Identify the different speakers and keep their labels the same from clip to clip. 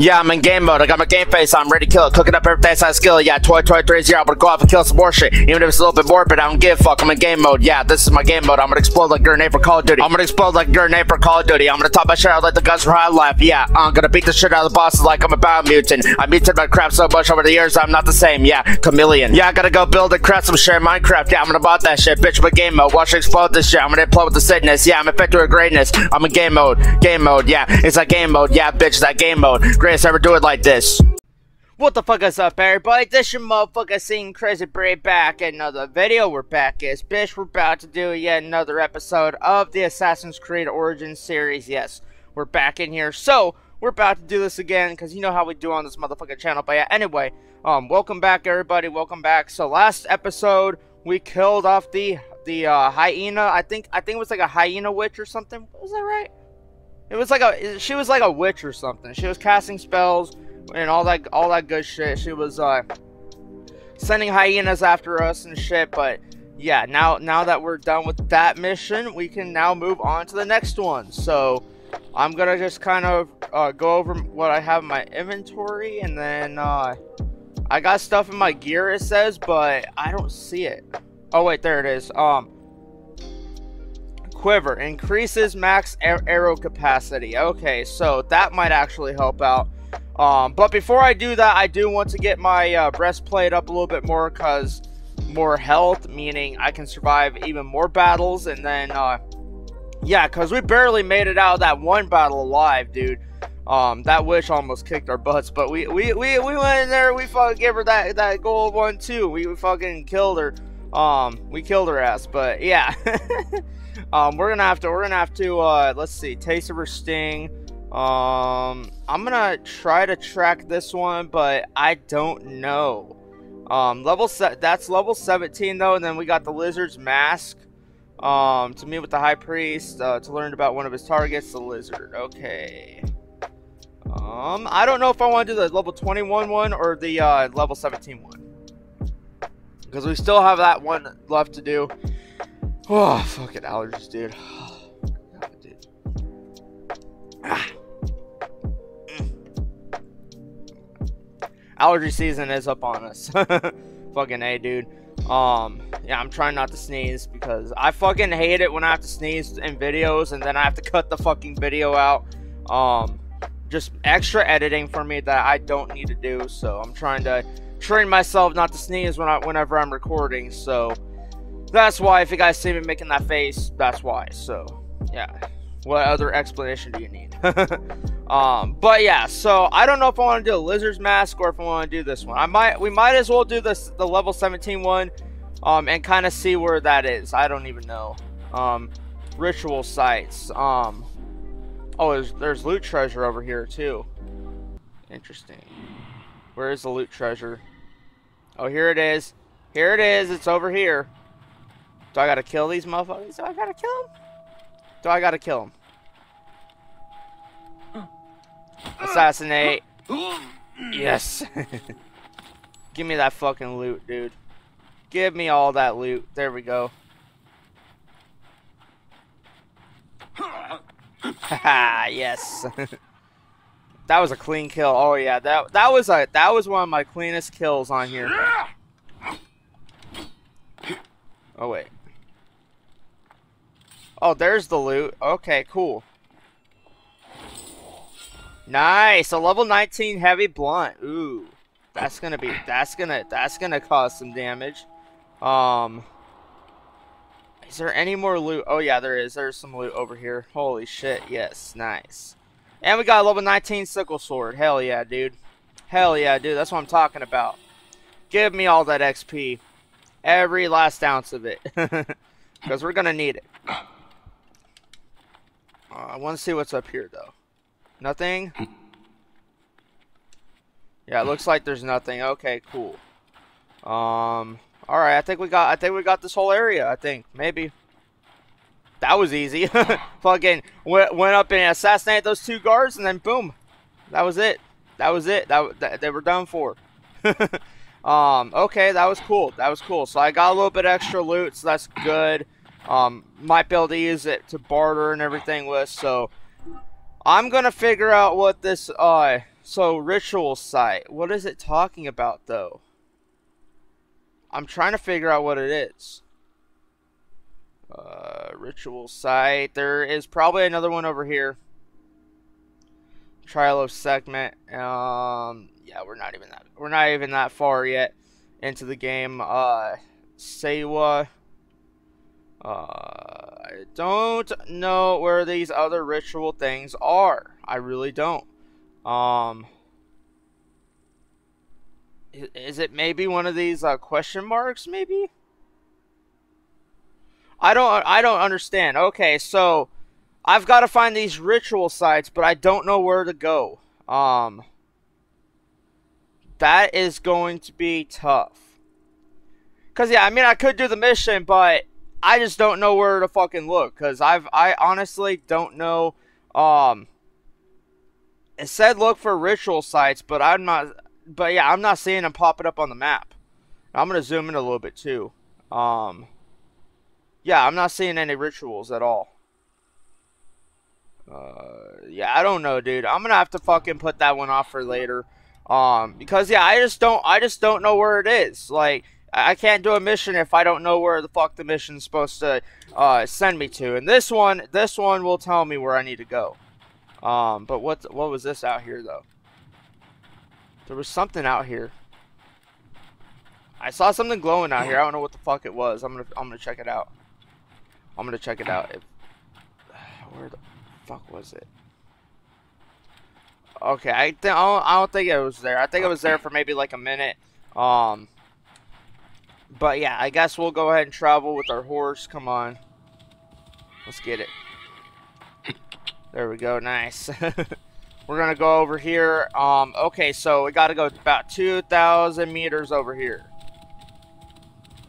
Speaker 1: Yeah, I'm in game mode. I got my game face. I'm ready to kill it. Cooking up everything I skill. Yeah, toy, toy, three zero. I'm gonna go off and kill some more shit. Even if it's a little bit morbid, I don't give a fuck. I'm in game mode. Yeah, this is my game mode. I'm gonna explode like a grenade for Call of Duty. I'm gonna explode like a grenade for Call of Duty. I'm gonna top my shit out like the guns from High Life. Yeah, I'm gonna beat the shit out of the bosses like I'm a biomutant. I mutated my crap so much over the years, I'm not the same. Yeah, chameleon. Yeah, I gotta go build and craft some shit in Minecraft. Yeah, I'm gonna bot that shit. Bitch, with game mode. Watch it explode this shit. I'm gonna play with the sickness. Yeah, I'm infected with greatness. I'm in game mode. Game mode. Yeah, it's like game mode. Yeah, bitch, that game mode. Greatest ever do it like this. What the fuck is up, everybody? This your motherfucker Ceen Crazy Brave back in another video. We're back as bitch. We're about to do yet another episode of the Assassin's Creed Origins series. Yes, we're back in here. So, we're about to do this again, because you know how we do on this motherfucking channel. But yeah, anyway, um, welcome back, everybody. Welcome back. So, last episode, we killed off the the uh, hyena. I think I think it was like a hyena witch or something. Was that right? It was like a she was like a witch or something. She was casting spells and all that all that good shit. She was uh sending hyenas after us and shit, but yeah, now now that we're done with that mission, we can now move on to the next one. So I'm gonna just kind of uh, go over what I have in my inventory, and then uh, I got stuff in my gear. It says, but I don't see it. Oh wait, there it is. Um, quiver increases max arrow capacity. Okay, so that might actually help out. Um, but before I do that, I do want to get my uh, breastplate up a little bit more because more health, meaning I can survive even more battles. And then, uh, yeah, because we barely made it out of that one battle alive, dude. Um, that witch almost kicked our butts, but we we, we, we went in there, we fucking gave her that, that gold one too. We, we fucking killed her. Um, we killed her ass, but yeah. um, we're gonna have to, we're gonna have to, uh, let's see, taste of her sting. Um, I'm gonna try to track this one, but I don't know. Um, level set that's level 17 though, and then we got the lizard's mask. Um, to meet with the high priest uh, to learn about one of his targets, the lizard. Okay. Um, I don't know if I want to do the level 21 one or the uh, level 17 one. Because we still have that one left to do. Oh, fucking allergies, dude. Ah. allergy season is up on us. fucking A, dude. Um, yeah, I'm trying not to sneeze because I fucking hate it when I have to sneeze in videos and then I have to cut the fucking video out. Um, just extra editing for me that I don't need to do. So I'm trying to train myself not to sneeze when I, whenever I'm recording. So that's why if you guys see me making that face, that's why. So yeah. What other explanation do you need? um, but yeah, so I don't know if I want to do a lizard's mask or if I want to do this one. I might, we might as well do this the level 17 one, um, and kind of see where that is. I don't even know. Um, ritual sites. Um, oh, there's there's loot treasure over here too. Interesting. Where is the loot treasure? Oh, here it is. Here it is. It's over here. Do I gotta kill these motherfuckers? Do I gotta kill them? Do I gotta kill them? Assassinate. Yes. Give me that fucking loot, dude. Give me all that loot. There we go. Haha, yes. that was a clean kill. Oh yeah, that that was a that was one of my cleanest kills on here. Oh wait. Oh, there's the loot. Okay, cool. Nice, a level 19 heavy blunt. Ooh, that's gonna be, that's gonna, that's gonna cause some damage. Um, is there any more loot? Oh yeah, there is. There's some loot over here. Holy shit, yes, nice. And we got a level 19 sickle sword. Hell yeah, dude. Hell yeah, dude. That's what I'm talking about. Give me all that XP. Every last ounce of it. Because we're to need it. Uh, I want to see what's up here, though. Nothing? Yeah, it looks like there's nothing. Okay, cool. Um, alright, I think we got, I think we got this whole area, I think. Maybe. That was easy. Fucking went, went up and assassinated those two guards, and then boom. That was it. That was it. That, that They were done for. um, okay, that was cool. That was cool. So I got a little bit extra loot, so that's good. Um, might be able to use it to barter and everything with. So I'm gonna figure out what this uh So, ritual site. What is it talking about, though? I'm trying to figure out what it is. Uh, ritual site. There is probably another one over here. Trial of Sekhmet. Um, yeah, we're not even that. We're not even that far yet into the game. Uh, Siwa. Uh, I don't know where these other ritual things are. I really don't. Um, is it maybe one of these uh, question marks? Maybe. I don't. I don't understand. Okay, so I've got to find these ritual sites, but I don't know where to go. Um, that is going to be tough. Cause yeah, I mean I could do the mission, but I just don't know where to fucking look. Cause I've I honestly don't know. Um, it said look for ritual sites, but I'm not. But yeah, I'm not seeing them popping up on the map. I'm gonna zoom in a little bit too. Um, yeah, I'm not seeing any rituals at all. Uh, yeah, I don't know, dude. I'm gonna have to fucking put that one off for later. Um, because yeah, I just don't, I just don't know where it is. Like, I can't do a mission if I don't know where the fuck the mission's supposed to uh, send me to. And this one, this one will tell me where I need to go. Um, but what, what was this out here though? There was something out here. I saw something glowing out here. I don't know what the fuck it was. I'm gonna, I'm gonna check it out. I'm gonna check it out. If, where the fuck was it? Okay, I, th I, don't, I don't think it was there. I think it was there for maybe like a minute. Um, but yeah, I guess we'll go ahead and travel with our horse. Come on. Let's get it. There we go. Nice. We're going to go over here. Um, okay, so we got to go about 2,000 meters over here.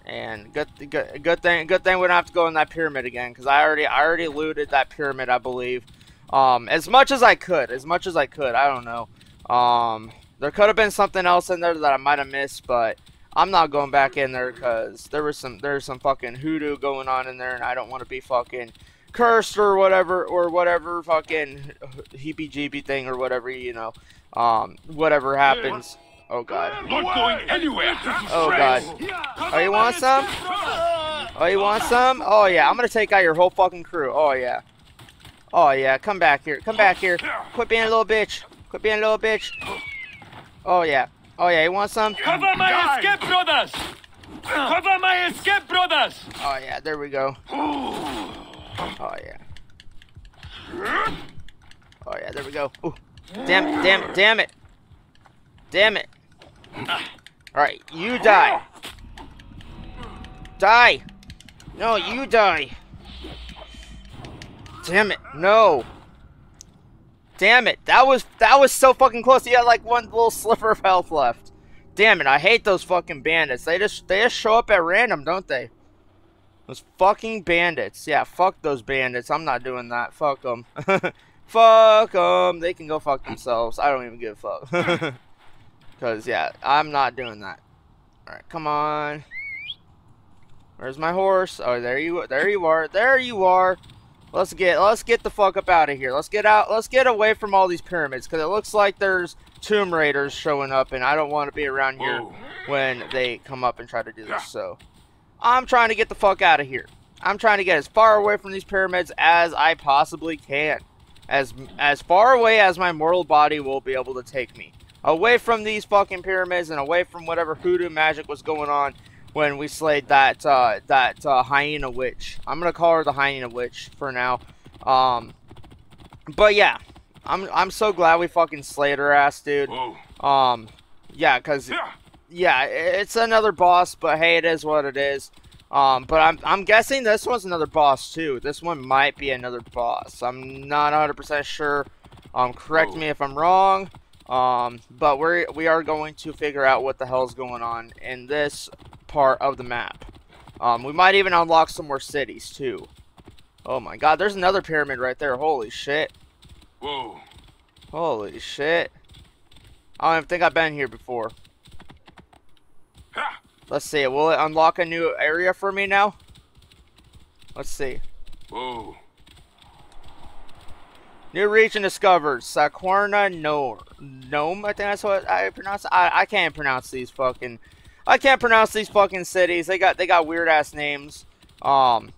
Speaker 1: And good, good, good thing, good thing we don't have to go in that pyramid again, because I already, I already looted that pyramid, I believe. Um, as much as I could, as much as I could. I don't know. Um, there could have been something else in there that I might have missed, but I'm not going back in there because there was some, there's some fucking hoodoo going on in there, and I don't want to be fucking cursed or whatever, or whatever fucking heebie-jeebie thing or whatever, you know. Um, whatever happens. Oh god.
Speaker 2: Not going anywhere.
Speaker 1: Oh god. Oh, you want some? Oh, you want some? Oh yeah, I'm gonna take out your whole fucking crew. Oh yeah. Oh yeah, come back here. Come back here. Quit being a little bitch. Quit being a little bitch. Oh yeah. Oh yeah, you want some?
Speaker 2: Cover my escape, brothers! Cover my escape, brothers!
Speaker 1: Oh yeah, there we go. Oh yeah. Oh yeah, there we go. Ooh. Damn it, damn it, damn it. Damn it. Alright, you die. Die. No, you die. Damn it, no. Damn it, that was that was so fucking close. He had like one little sliver of health left. Damn it, I hate those fucking bandits. They just they just show up at random, don't they? Those fucking bandits. Yeah, fuck those bandits. I'm not doing that. Fuck them. fuck them. They can go fuck themselves. I don't even give a fuck. Because, yeah, I'm not doing that. Alright, come on. Where's my horse? Oh, there you there you are. There you are. Let's get let's get the fuck up out of here. Let's get out. Let's get away from all these pyramids because it looks like there's tomb raiders showing up, and I don't want to be around here
Speaker 2: Whoa.
Speaker 1: when they come up and try to do this. So, I'm trying to get the fuck out of here. I'm trying to get as far away from these pyramids as I possibly can, as as far away as my mortal body will be able to take me, away from these fucking pyramids and away from whatever hoodoo magic was going on when we slayed that uh, that uh, hyena witch. I'm gonna call her the hyena witch for now. Um, but yeah, I'm I'm so glad we fucking slayed her ass, dude.
Speaker 2: Whoa.
Speaker 1: Um, yeah, cause
Speaker 2: Yeah.
Speaker 1: yeah, it's another boss, but hey, it is what it is. Um, but I'm I'm guessing this one's another boss too. This one might be another boss. I'm not 100% sure. Um, correct
Speaker 2: Whoa.
Speaker 1: me if I'm wrong. Um, but we're we are going to figure out what the hell's going on in this part of the map. Um, we might even unlock some more cities too. Oh my god, there's another pyramid right there. Holy shit.
Speaker 2: Whoa.
Speaker 1: Holy shit. I don't even think I've been here before.
Speaker 2: Ha.
Speaker 1: Let's see. Will it unlock a new area for me now? Let's see.
Speaker 2: Whoa.
Speaker 1: New region discovered. Saquarna Nord. Gnome, I think that's what I pronounce. I I can't pronounce these fucking. I can't pronounce these fucking cities. They got they got weird ass names. Um.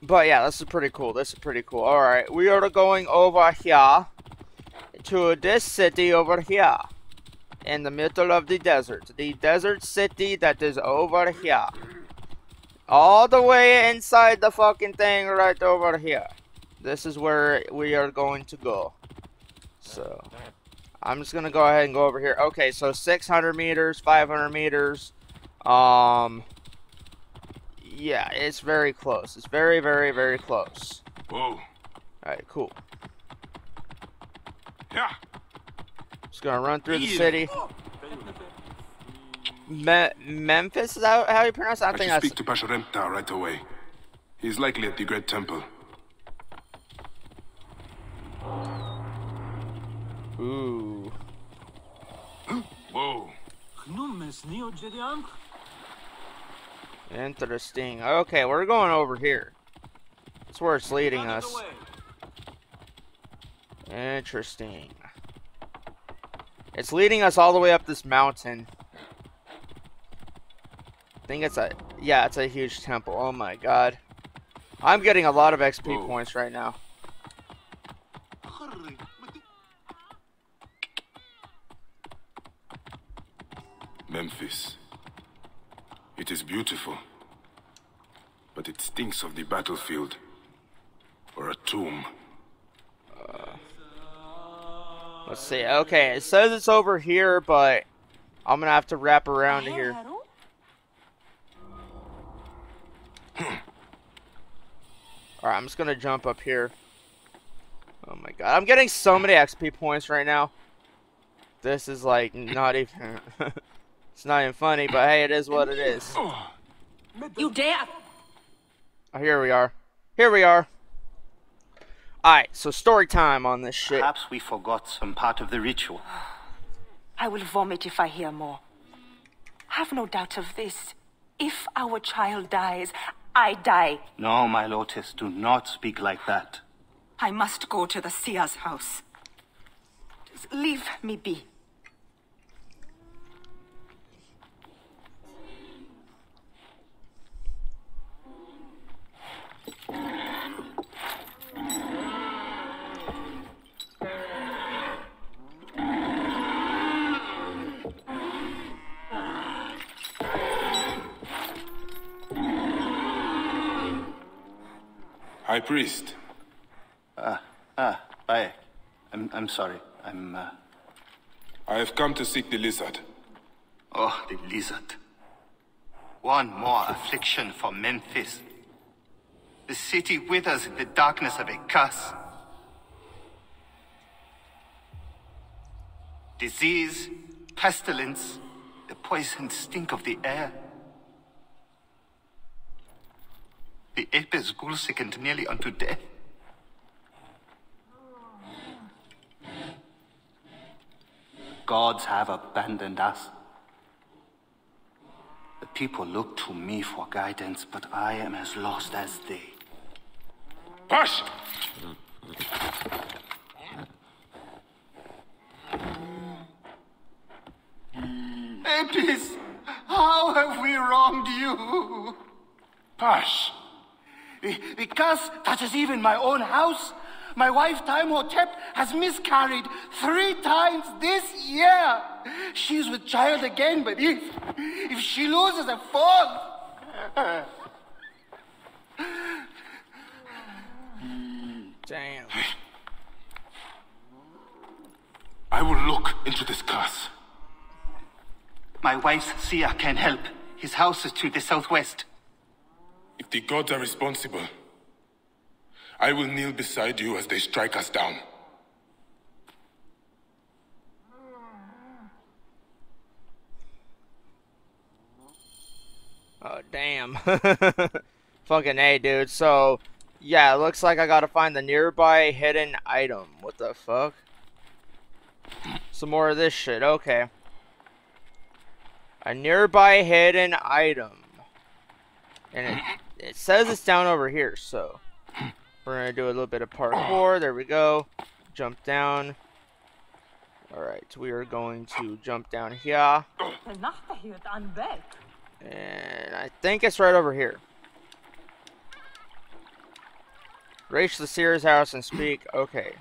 Speaker 1: But yeah, this is pretty cool. This is pretty cool. All right, we are going over here to this city over here in the middle of the desert. The desert city that is over here. All the way inside the fucking thing right over here. This is where we are going to go. So, I'm just going to go ahead and go over here. Okay, so 600 meters, 500 meters. Um, yeah, it's very close. It's very, very, very close.
Speaker 3: Whoa.
Speaker 1: Alright, cool.
Speaker 3: Yeah.
Speaker 1: Just gonna run through the city. Me Memphis is that how you pronounce it? I
Speaker 3: I
Speaker 1: think
Speaker 3: should speak to Pasherenptah right away. He's likely at the Great Temple.
Speaker 1: Ooh.
Speaker 3: Whoa.
Speaker 1: Interesting. Okay, we're going over here. That's where it's leading us. Interesting. It's leading us all the way up this mountain. I think it's a yeah, it's a huge temple. Oh my god. I'm getting a lot of XP
Speaker 3: Whoa.
Speaker 1: points right now.
Speaker 3: Memphis. It is beautiful. But it stinks of the battlefield. Or a tomb.
Speaker 1: Uh, let's see. Okay, it says it's over here, but I'm gonna have to wrap around here. Alright, I'm just gonna jump up here. Oh my god. I'm getting so many XP points right now. This is like not even it's not even funny, but hey, it is what it is.
Speaker 4: You dare!
Speaker 1: Oh, here we are. Here we are. Alright, so story time on this shit.
Speaker 5: Perhaps we forgot some part of the ritual.
Speaker 4: I will vomit if I hear more. Have no doubt of this. If our child dies, I die.
Speaker 5: No, my Lotus, do not speak like that.
Speaker 4: I must go to the seer's house. Just leave me be.
Speaker 3: High Priest.
Speaker 5: Ah, ah, I, I'm, I'm sorry. I'm, uh,
Speaker 3: I have come to seek the lizard.
Speaker 5: oh, the lizard. One more affliction for Memphis. The city withers in the darkness of a curse. Disease, pestilence, the poisoned stink of the air. The Apis ghoul sickened nearly unto death. Gods have abandoned us. The people look to me for guidance, but I am as lost as they.
Speaker 3: Push!
Speaker 5: Apis, how have we wronged you?
Speaker 3: Push!
Speaker 5: The curse touches even my own house. My wife, Taimhotep, has miscarried three times this year. She's with child again, but if, if she loses a fourth,
Speaker 1: Damn.
Speaker 3: I will look into this curse.
Speaker 5: my wife's seer can help. His house is to the southwest.
Speaker 3: If the gods are responsible, I will kneel beside you as they strike us down.
Speaker 1: Oh, damn. Fucking A, dude. So, yeah, it looks like I gotta find the nearby hidden item. What the fuck? Some more of this shit. Okay. A nearby hidden item. And it, it says it's down over here, so. We're gonna do a little bit of parkour. There we go. Jump down. Alright, we are going to jump down here. And I think it's right over here. Reach the seer's house and speak. Okay.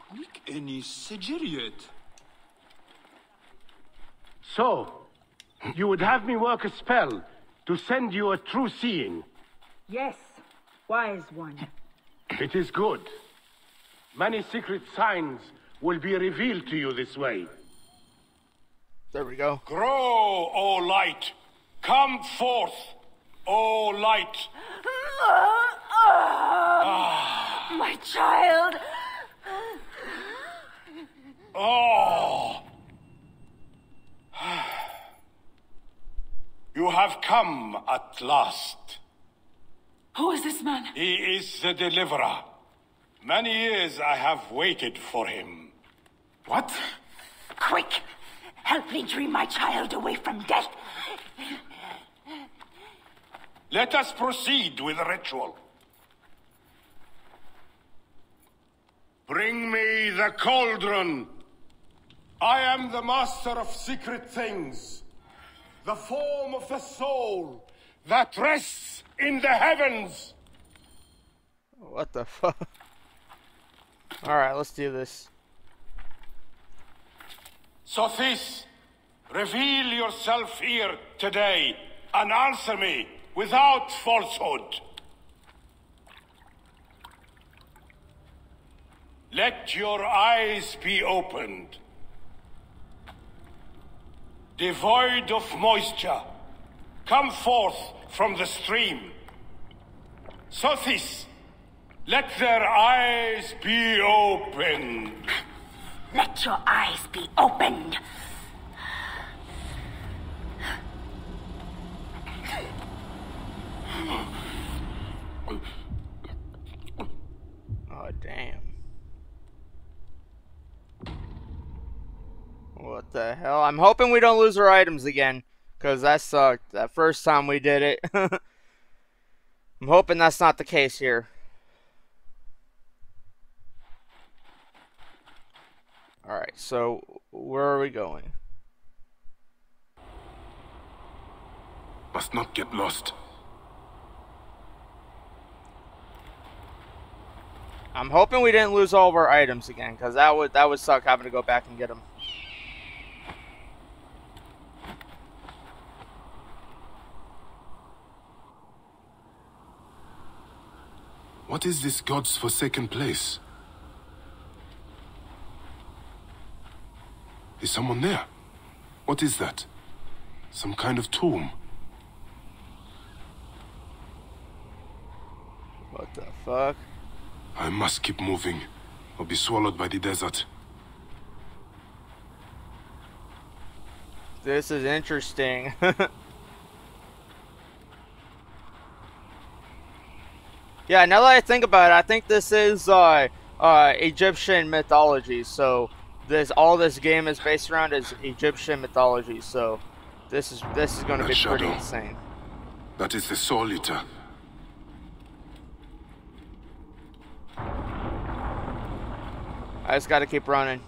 Speaker 6: So, you would have me work a spell to send you a true seeing.
Speaker 7: Yes, wise one.
Speaker 6: It is good. Many secret signs will be revealed to you this way.
Speaker 1: There we go.
Speaker 8: Grow, O light! Come forth, O light! Ah.
Speaker 7: My child!
Speaker 8: Oh! You have come at last.
Speaker 7: Who is this man?
Speaker 8: He is the deliverer. Many years I have waited for him.
Speaker 9: What?
Speaker 7: Quick! Help me dream my child away from death.
Speaker 8: Let us proceed with the ritual. Bring me the cauldron. I am the master of secret things. The form of the soul that rests in the heavens.
Speaker 1: What the fuck? Alright, let's do this.
Speaker 8: Sothis, reveal yourself here today and answer me without falsehood. Let your eyes be opened. Devoid of moisture, come forth from the stream. Sothis, let their eyes be opened.
Speaker 7: Let your eyes be opened.
Speaker 1: Oh, damn. What the hell? I'm hoping we don't lose our items again. Because that sucked. That first time we did it. I'm hoping that's not the case here. Alright, so where are we going?
Speaker 3: Must not get lost.
Speaker 1: I'm hoping we didn't lose all of our items again, because that would that would suck having to go back and get them.
Speaker 3: What is this God's forsaken place? Is someone there? What is that? Some kind of tomb?
Speaker 1: What the fuck?
Speaker 3: I must keep moving, or be swallowed by the desert.
Speaker 1: This is interesting. yeah, now that I think about it, I think this is uh, uh, Egyptian mythology. So this all this game is based around is Egyptian mythology. So this is this is going to be pretty insane.
Speaker 3: That is the Soul Eater.
Speaker 1: I just got to keep running.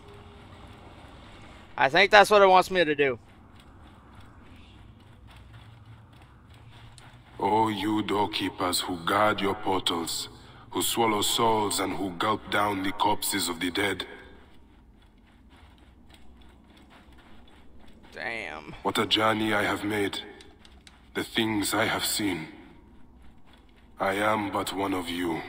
Speaker 1: I think that's what it wants me to do.
Speaker 3: O you doorkeepers who guard your portals, who swallow souls and who gulp down the corpses of the dead.
Speaker 1: Damn.
Speaker 3: What a journey I have made. The things I have seen. I am but one of you.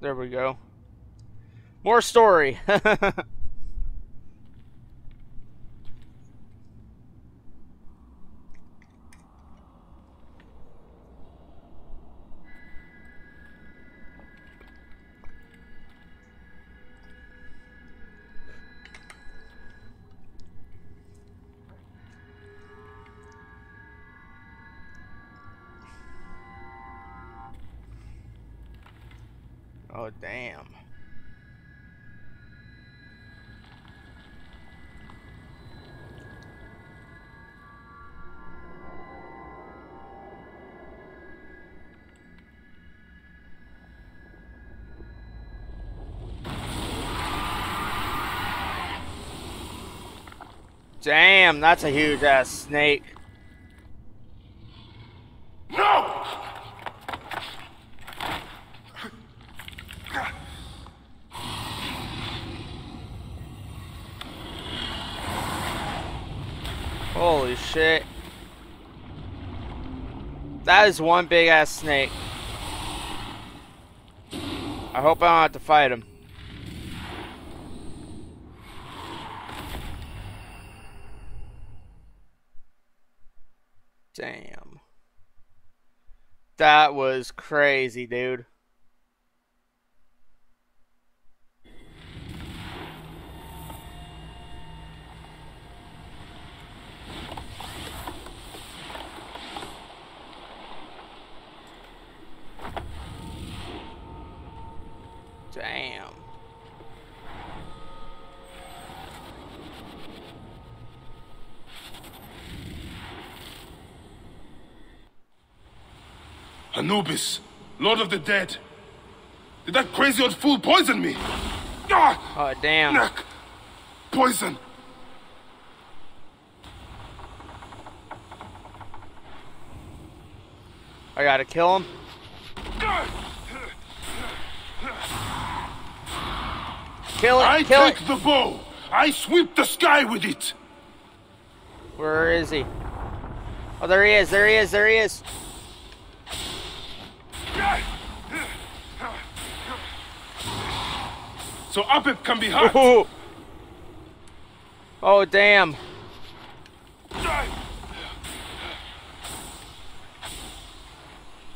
Speaker 1: There we go. More story. Oh, damn. Damn, that's a huge ass snake. That is one big ass snake. I hope I don't have to fight him. Damn. That was crazy, dude. Damn.
Speaker 3: Anubis, Lord of the Dead. Did that crazy old fool poison me? Ah!
Speaker 1: Oh, damn.
Speaker 3: Neck! Poison!
Speaker 1: I gotta kill him. Kill it,
Speaker 3: I
Speaker 1: kill
Speaker 3: take
Speaker 1: it.
Speaker 3: the bow! I sweep the sky with it!
Speaker 1: Where is he? Oh, there he is, there he is, there he is.
Speaker 3: So Apep can be hurt!
Speaker 1: Oh, oh damn.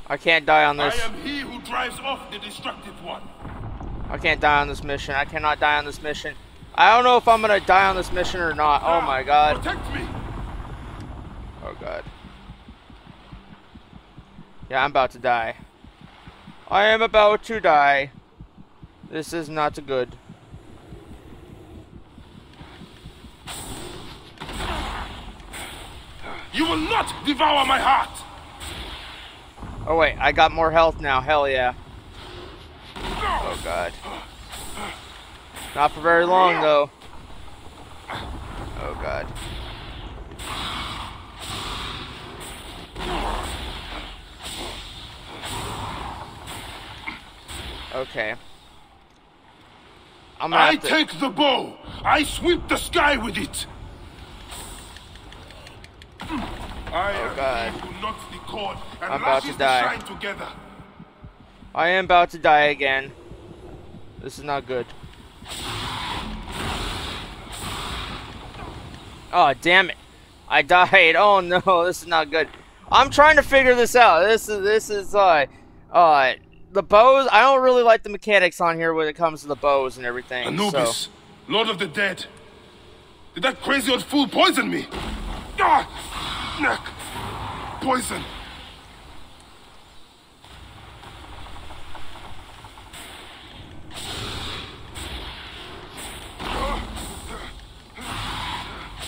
Speaker 1: I can't die on this.
Speaker 3: I am he who drives off the destructive one.
Speaker 1: I can't die on this mission. I cannot die on this mission. I don't know if I'm gonna die on this mission or not. Oh my god.
Speaker 3: Protect me!
Speaker 1: Oh god. Yeah, I'm about to die. I am about to die. This is not good.
Speaker 3: You will not devour my heart!
Speaker 1: Oh wait, I got more health now. Hell yeah. Oh god. Not for very long though. Oh god. Okay. I'm gonna
Speaker 3: I
Speaker 1: to-
Speaker 3: take the bow! I sweep the sky with it! I am
Speaker 1: God.
Speaker 3: he the cord and
Speaker 1: I'm about to die.
Speaker 3: the shine together.
Speaker 1: I am about to die again. This is not good. Oh, damn it. I died. Oh no, this is not good. I'm trying to figure this out. This is this is uh uh the bows. I don't really like the mechanics on here when it comes to the bows and everything.
Speaker 3: Anubis,
Speaker 1: So
Speaker 3: Lord of the Dead. Did that crazy old fool poison me? Ah! Neck! Poison!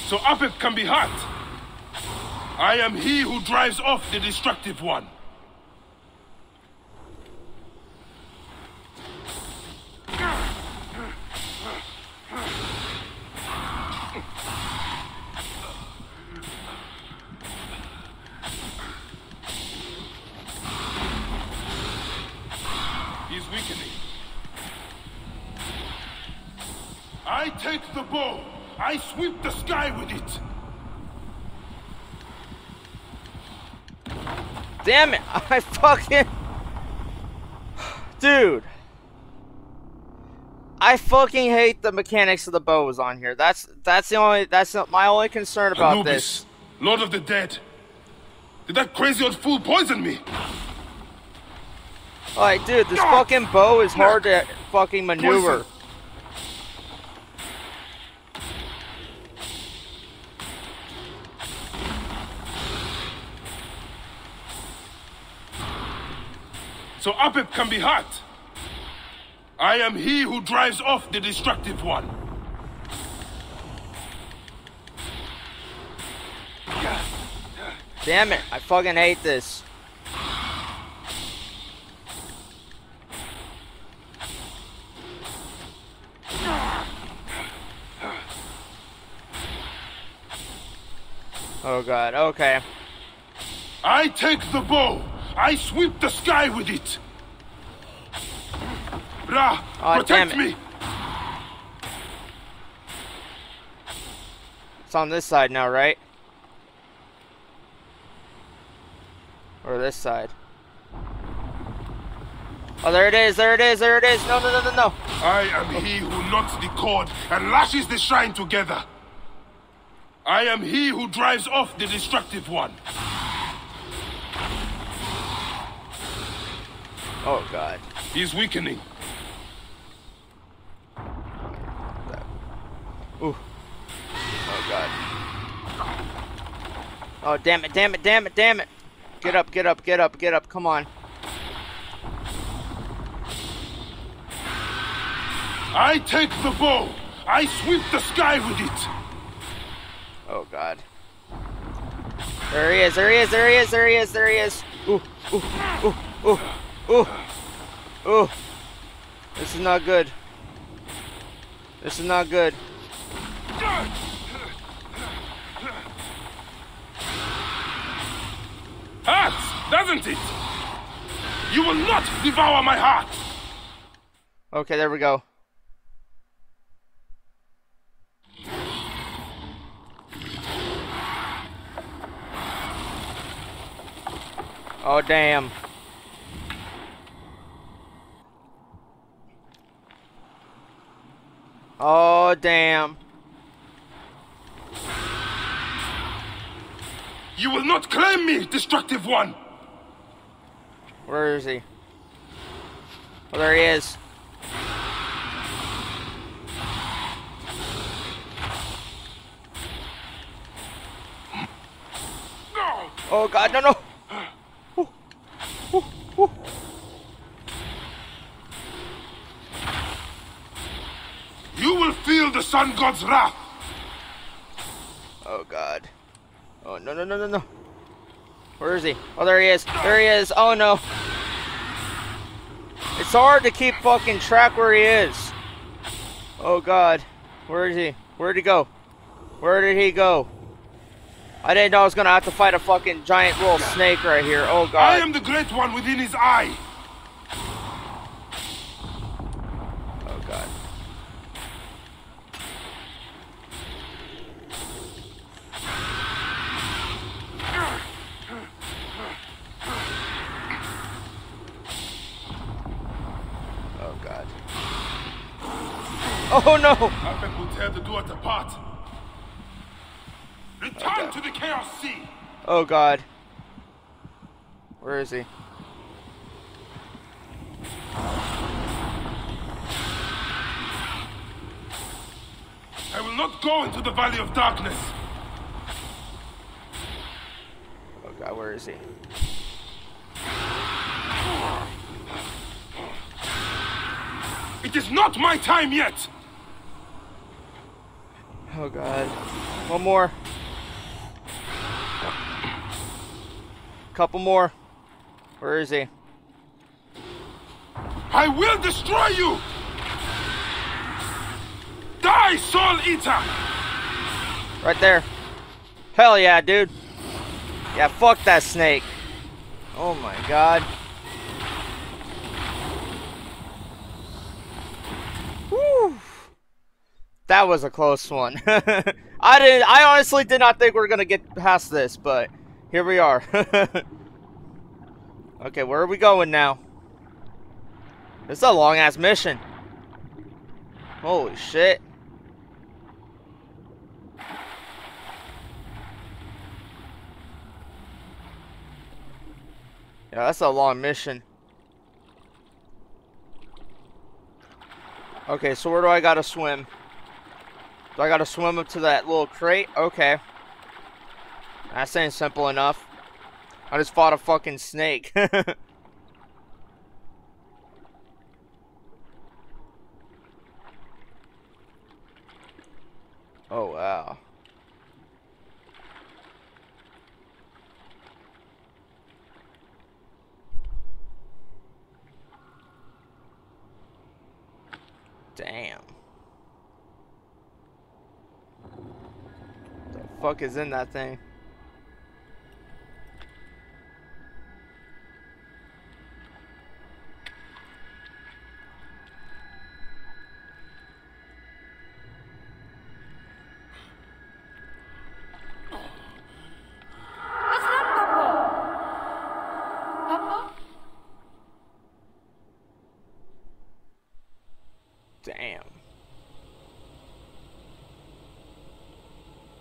Speaker 3: So Apep can be hurt. I am he who drives off the destructive one. He's weakening. I take the bow. I sweep the sky with it.
Speaker 1: damn it, I fucking dude. I fucking hate the mechanics of the bows on here. That's that's the only that's my only concern about
Speaker 3: Anubis,
Speaker 1: this.
Speaker 3: Lord of the Dead. Did that crazy old fool poison me?
Speaker 1: Like, dude, this fucking bow is hard to fucking maneuver.
Speaker 3: Poison. So Apep can be hurt. I am he who drives off the destructive one.
Speaker 1: Damn it, I fucking hate this. Oh god, okay.
Speaker 3: I take the bow. I sweep the sky with it. Ra,
Speaker 1: Aw, damn
Speaker 3: protect
Speaker 1: it.
Speaker 3: me.
Speaker 1: It's on this side now, right? Or this side. Oh, there it is, there it is, there it is. No, no, no, no, no.
Speaker 3: I am he who knots the cord and lashes the shrine together. I am he who drives off the destructive one.
Speaker 1: Oh, God.
Speaker 3: He's weakening.
Speaker 1: Ooh. Oh, God. Oh, damn it, damn it, damn it, damn it. Get up, get up, get up, get up. Come on.
Speaker 3: I take the bow. I sweep the sky with it.
Speaker 1: Oh, God. There he is, there he is, there he is, there he is, there he is. Ooh, ooh, ooh, ooh, ooh, ooh. This is not good. This is not good.
Speaker 3: Hurts, doesn't it? You will not devour my heart.
Speaker 1: Okay, there we go. Oh, damn. Oh, damn.
Speaker 3: You will not claim me, destructive one.
Speaker 1: Where is he? Oh, there he is.
Speaker 3: No.
Speaker 1: Oh, God, no, no. Ooh, ooh, ooh.
Speaker 3: You will feel the sun god's wrath.
Speaker 1: Oh, God. Oh, no, no, no, no, no. Where is he? Oh, there he is. There he is. Oh, no. It's hard to keep fucking track where he is. Oh, God. Where is he? Where'd he go? Where did he go? I didn't know I was gonna have to fight a fucking giant little snake right here. Oh, god.
Speaker 3: I am the great one within his eye.
Speaker 1: Oh, God. Oh, God. Oh, no!
Speaker 3: Apep will tear the Duat apart. Return to the Chaos Sea.
Speaker 1: Oh god. Where is he?
Speaker 3: I will not go into the Valley of Darkness.
Speaker 1: Oh god, where is he?
Speaker 3: It is not my time yet.
Speaker 1: Oh god. One more. Couple more. Where is he?
Speaker 3: I will destroy you. Die, Soul Eater.
Speaker 1: Right there. Hell yeah, dude. Yeah, fuck that snake. Oh my god. That was a close one. I didn't I honestly did not think we were gonna get past this, but here we are. okay, where are we going now? Is a long ass mission. Holy shit. Yeah, that's a long mission. Okay, so where do I gotta swim? Do I gotta swim up to that little crate? Okay. That ain't simple enough. I just fought a fucking snake. oh, wow. Damn. The fuck is in that thing?
Speaker 10: Damn.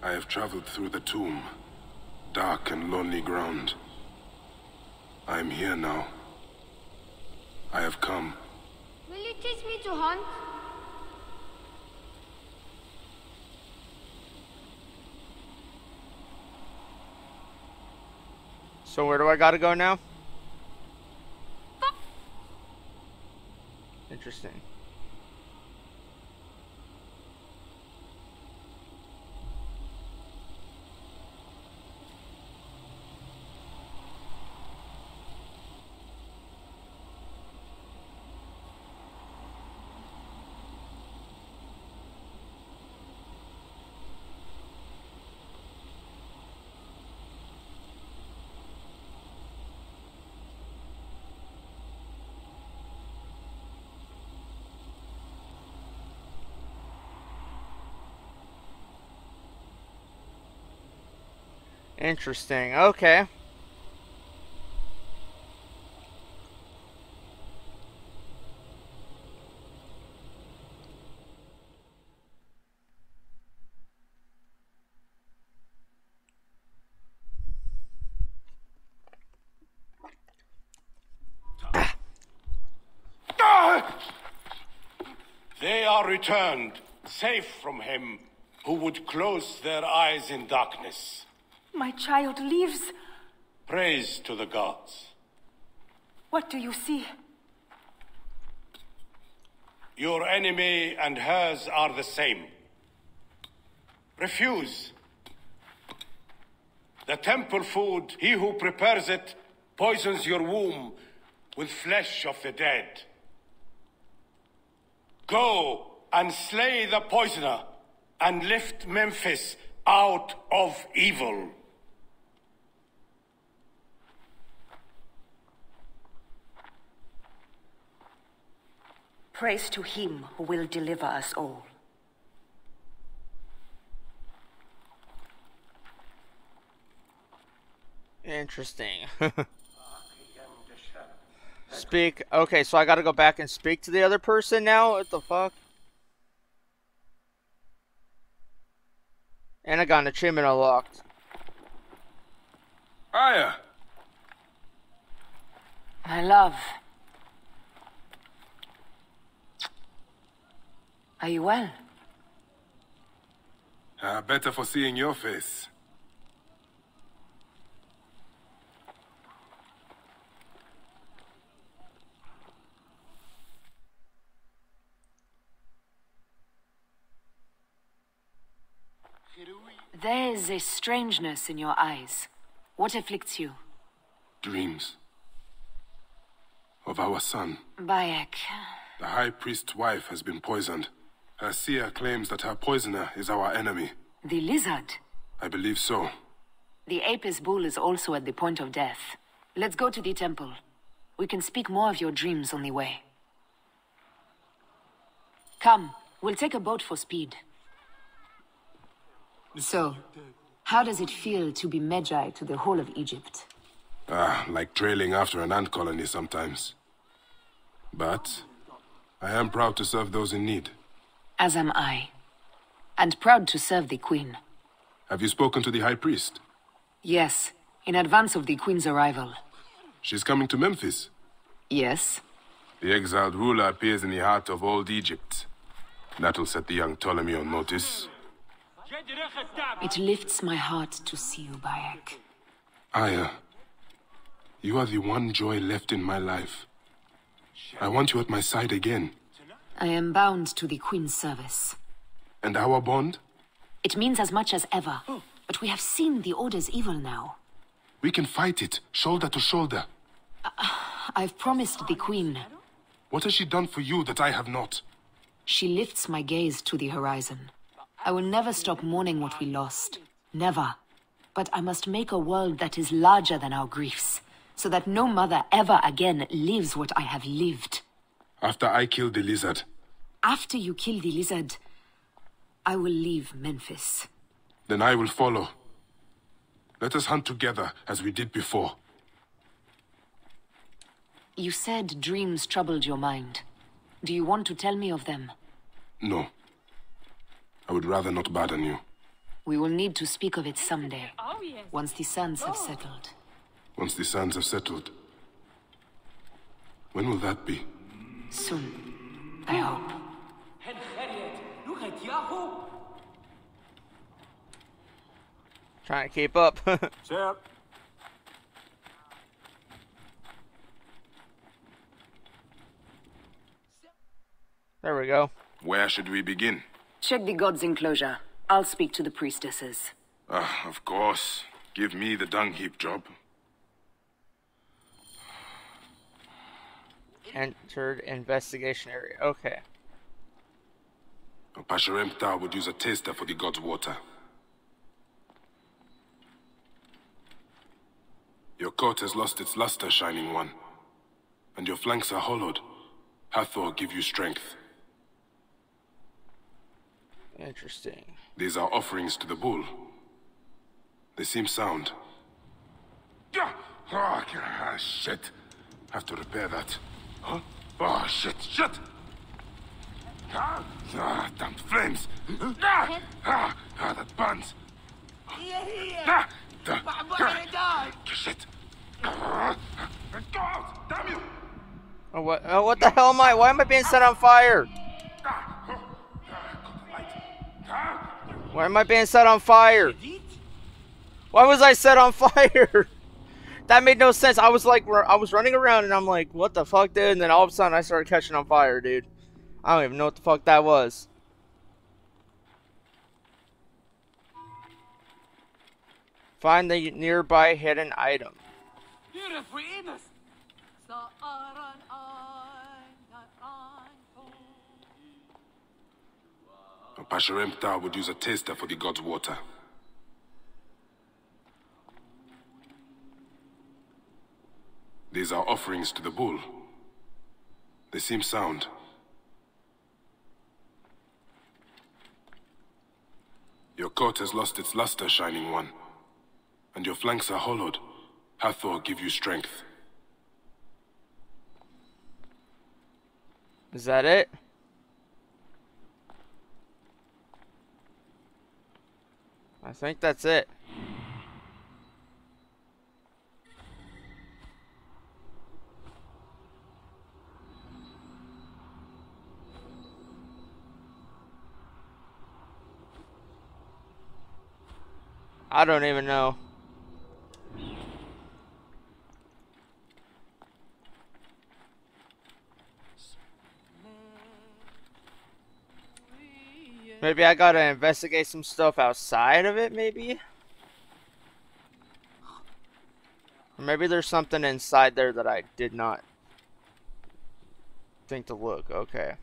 Speaker 3: I have traveled through the tomb, dark and lonely ground. I am here now. I have come.
Speaker 11: Will you teach me to hunt?
Speaker 10: So where do I gotta go now? Interesting. Interesting. Okay.
Speaker 8: They are returned, safe from him who would close their eyes in darkness.
Speaker 4: My child lives.
Speaker 8: Praise to the gods.
Speaker 4: What do you see?
Speaker 8: Your enemy and hers are the same. Refuse. The temple food, he who prepares it, poisons your womb with flesh of the dead. Go and slay the poisoner and lift Memphis out of evil.
Speaker 4: Praise to him who will deliver us all.
Speaker 10: Interesting. speak. Okay, so I gotta go back and speak to the other person now? What the fuck? And I got an achievement unlocked.
Speaker 3: Aya!
Speaker 4: My love. Are you well?
Speaker 3: Uh, better for seeing your face.
Speaker 7: There's a strangeness in your eyes. What afflicts you?
Speaker 3: Dreams. Of our son.
Speaker 7: Bayek.
Speaker 3: The High Priest's wife has been poisoned. Her seer claims that her poisoner is our enemy.
Speaker 7: The lizard.
Speaker 3: I believe so.
Speaker 7: The Apis bull is also at the point of death. Let's go to the temple. We can speak more of your dreams on the way. Come, we'll take a boat for speed. So, how does it feel to be Medjay to the whole of Egypt?
Speaker 3: Ah, like trailing after an ant colony sometimes. But I am proud to serve those in need.
Speaker 7: As am I. And proud to serve the Queen.
Speaker 3: Have you spoken to the High Priest?
Speaker 7: Yes, in advance of the Queen's arrival.
Speaker 3: She's coming to Memphis.
Speaker 7: Yes?
Speaker 3: The exiled ruler appears in the heart of old Egypt. That'll set the young Ptolemy on notice.
Speaker 7: It lifts my heart to see you, Bayek.
Speaker 3: Aya, you are the one joy left in my life. I want you at my side again.
Speaker 7: I am bound to the Queen's service.
Speaker 3: And our bond?
Speaker 7: It means as much as ever. But we have seen the Order's evil now.
Speaker 3: We can fight it, shoulder to shoulder.
Speaker 7: Uh, I've promised the Queen.
Speaker 3: What has she done for you that I have not?
Speaker 7: She lifts my gaze to the horizon. I will never stop mourning what we lost. Never. But I must make a world that is larger than our griefs, so that no mother ever again lives what I have lived.
Speaker 3: After I kill the lizard,
Speaker 7: After you kill the lizard, I will leave Memphis.
Speaker 3: then I will follow. Let us hunt together as we did before.
Speaker 7: You said dreams troubled your mind. Do you want to tell me of them?
Speaker 3: No. I would rather not burden you.
Speaker 7: We will need to speak of it someday. Once the sands have settled.
Speaker 3: Once the sands have settled. When will that be?
Speaker 7: Soon. I hope. And Harriet, look at Yahoo!
Speaker 1: Trying to keep up.
Speaker 10: Sir.
Speaker 1: there we go.
Speaker 3: Where should we begin?
Speaker 7: Check the god's enclosure. I'll speak to the priestesses.
Speaker 3: Ah, of course. Give me the dung heap job.
Speaker 1: Entered investigation area. Okay.
Speaker 3: Pasherenptah would use a taster for the god's water. Your coat has lost its luster, Shining One. And your flanks are hollowed. Hathor give you strength.
Speaker 1: Interesting.
Speaker 3: These are offerings to the bull. They seem sound. Ah, ah, shit. Have to repair that. Huh? Oh, shit, shit! Ah, ah damn flames! Ah, ah, ah, that burns! Ah, the, ah, shit! Ah, God, damn you!
Speaker 1: Oh, what? Oh, what the hell am I? Why am I being set on fire? Why am I being set on fire? Why was I set on fire? that made no sense. I was like, I was running around and I'm like, what the fuck, dude? And then all of a sudden I started catching on fire, dude. I don't even know what the fuck that was. Find the nearby hidden item.
Speaker 3: Pasherenptah would use a taster for the god's water. These are offerings to the bull. They seem sound. Your coat has lost its luster, Shining One. And your flanks are hollowed. Hathor give you strength.
Speaker 1: Is that it? I think that's it. I don't even know. Maybe I gotta investigate some stuff outside of it, maybe? Or maybe there's something inside there that I did not think to look. Okay.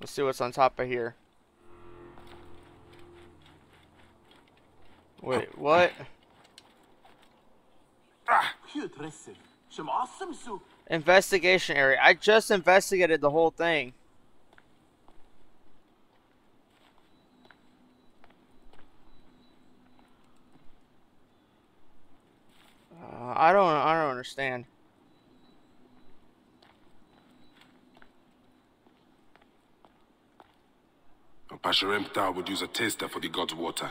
Speaker 1: Let's see what's on top of here. Wait, what? Investigation area. I just investigated the whole thing. Uh, I don't I don't understand.
Speaker 3: Pasherenptah would use a taster for the god's water.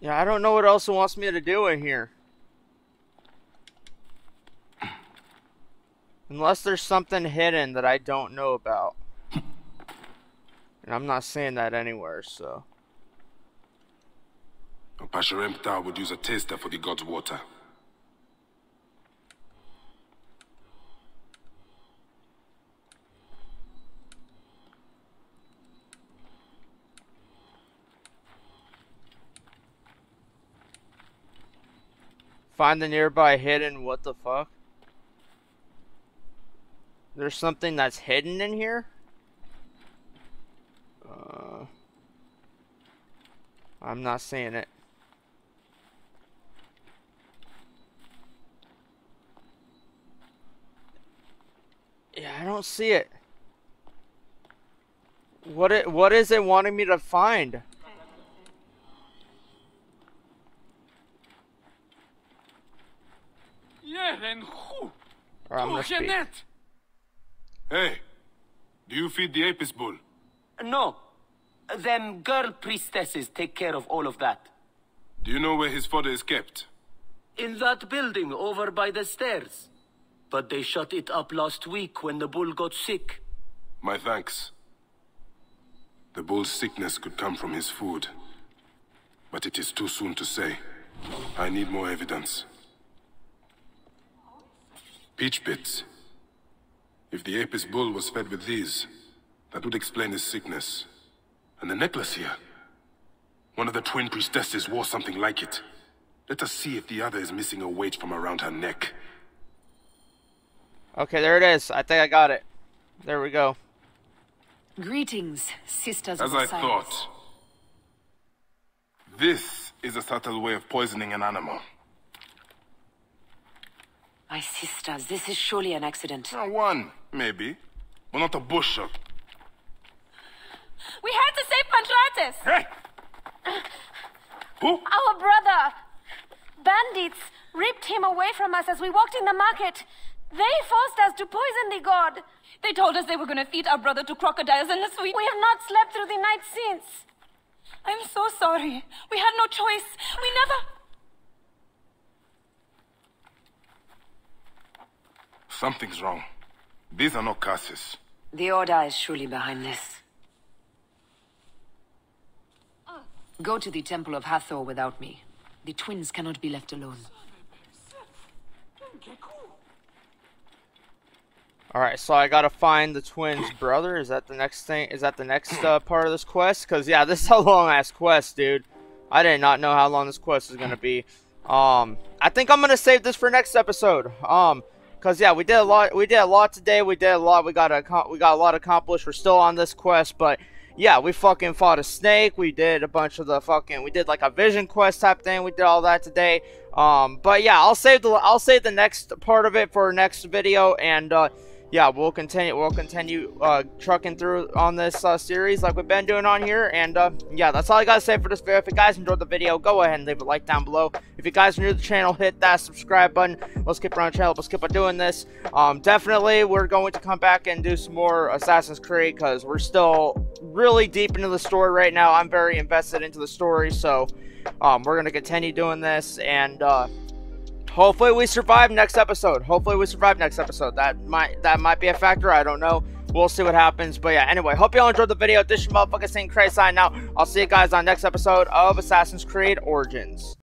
Speaker 1: Yeah, I don't know what else it wants me to do in here. Unless there's something hidden that I don't know about. And I'm not saying that anywhere, so.
Speaker 3: Pasherenptah would use a taster for the god's water.
Speaker 1: Find the nearby hidden what the fuck? There's something that's hidden in here? Uh, I'm not seeing it. Yeah, I don't see it. What it, what is it wanting me to find? Or I'm gonna speak.
Speaker 3: Hey, do you feed the Apis bull?
Speaker 10: No. Them girl priestesses take care of all of that.
Speaker 3: Do you know where his fodder is kept?
Speaker 10: In that building over by the stairs. But they shut it up last week when the bull got sick.
Speaker 3: My thanks. The bull's sickness could come from his food. But it is too soon to say. I need more evidence. Peach pits. If the Apis bull was fed with these, that would explain his sickness. And the necklace here. One of the twin priestesses wore something like it. Let us see if the other is missing a weight from around her neck.
Speaker 1: Okay, there it is. I think I got it. There we go.
Speaker 7: Greetings, sisters
Speaker 3: As
Speaker 7: of
Speaker 3: I
Speaker 7: Osiris.
Speaker 3: thought. This is a subtle way of poisoning an animal.
Speaker 7: My sisters, this is surely an accident.
Speaker 3: Uh, one, maybe. But not a bushel.
Speaker 11: We had to save Pantrates!
Speaker 3: Hey! Who?
Speaker 11: Our brother! Bandits ripped him away from us as we walked in the market. They forced us to poison the god. They told us they were going to feed our brother to crocodiles unless we. We have not slept through the night since. I'm so sorry. We had no choice. We never.
Speaker 3: Something's wrong. These are not curses.
Speaker 7: The Order is surely behind this. Go to the Temple of Hathor without me. The twins cannot be left alone.
Speaker 1: All right, so I gotta find the twins' brother. Is that the next thing? Is that the next uh, part of this quest? Cause yeah, this is a long ass quest, dude. I did not know how long this quest is gonna be. Um, I think I'm gonna save this for next episode. Um, cause yeah, we did a lot. We did a lot today. We did a lot. We got a we got a lot accomplished. We're still on this quest, but yeah, we fucking fought a snake. We did a bunch of the fucking. We did like a vision quest type thing. We did all that today. Um, but yeah, I'll save the I'll save the next part of it for next video and. uh yeah, we'll continue. We'll continue uh, trucking through on this uh, series like we've been doing on here. And uh, yeah, that's all I gotta say for this video. If you guys enjoyed the video, go ahead and leave a like down below. If you guys are new to the channel, hit that subscribe button. Let's keep around the channel. Let's keep on doing this. Um, definitely, we're going to come back and do some more Assassin's Creed because we're still really deep into the story right now. I'm very invested into the story, so um, we're gonna continue doing this and. Uh, hopefully we survive next episode. Hopefully we survive next episode. That might that might be a factor. I don't know. We'll see what happens. But yeah, anyway, hope y'all enjoyed the video. This is your motherfucking Ceen Crazy sign out. I'll see you guys on next episode of Assassin's Creed Origins.